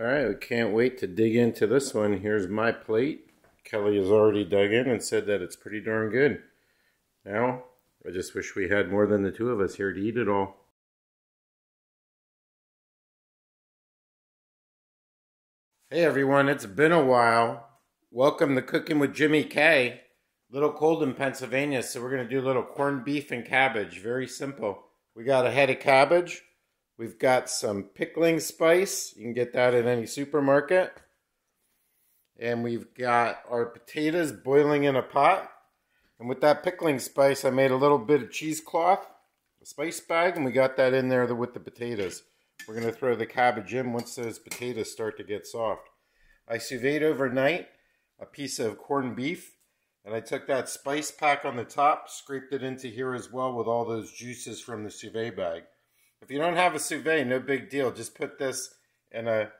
All right, we can't wait to dig into this one. Here's my plate. Kelly has already dug in and said that it's pretty darn good. Now, I just wish we had more than the two of us here to eat it all. Hey everyone, it's been a while. Welcome to Cooking with Jimmy K. Little cold in Pennsylvania, so we're going to do a little corned beef and cabbage. Very simple. We got a head of cabbage. We've got some pickling spice. You can get that at any supermarket. And we've got our potatoes boiling in a pot. And with that pickling spice, I made a little bit of cheesecloth, a spice bag, and we got that in there with the potatoes. We're going to throw the cabbage in once those potatoes start to get soft. I sous overnight a piece of corned beef, and I took that spice pack on the top, scraped it into here as well with all those juices from the sous bag. If you don't have a sous vide, no big deal. Just put this in a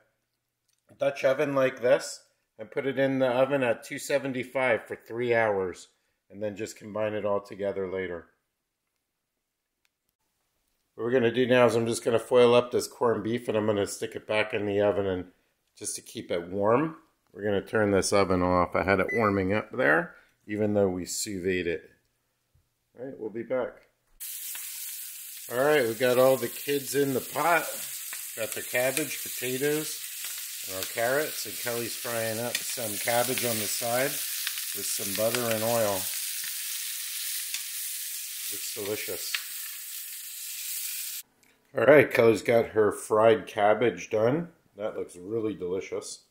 Dutch oven like this and put it in the oven at 275 for three hours and then just combine it all together later. What we're going to do now is I'm just going to foil up this corned beef and I'm going to stick it back in the oven and just to keep it warm. We're going to turn this oven off. I had it warming up there even though we sous vide it. All right, we'll be back. All right, we've got all the kids in the pot. Got the cabbage, potatoes, and our carrots, and Kelly's frying up some cabbage on the side with some butter and oil. Looks delicious. All right, Kelly's got her fried cabbage done. That looks really delicious.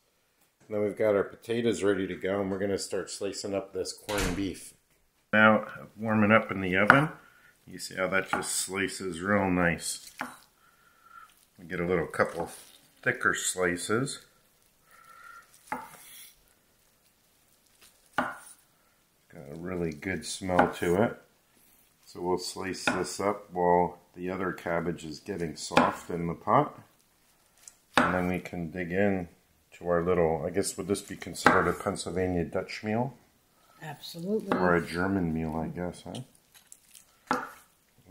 And then we've got our potatoes ready to go, and we're going to start slicing up this corned beef. Now, warming up in the oven. You see how that just slices real nice. We get a little couple thicker slices. Got a really good smell to it. So we'll slice this up while the other cabbage is getting soft in the pot. And then we can dig in to our little, I guess would this be considered a Pennsylvania Dutch meal? Absolutely. Or a German meal, I guess, huh?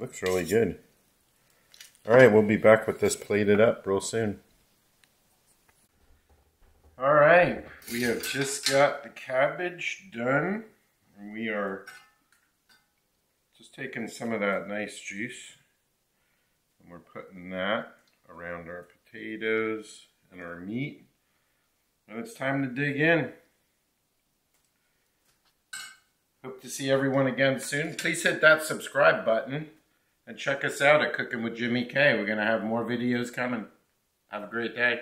Looks really good. All right, we'll be back with this plated up real soon. All right, we have just got the cabbage done. And we are just taking some of that nice juice and we're putting that around our potatoes and our meat. And it's time to dig in. Hope to see everyone again soon. Please hit that subscribe button. And check us out at Cooking with Jimmy K. We're going to have more videos coming. Have a great day.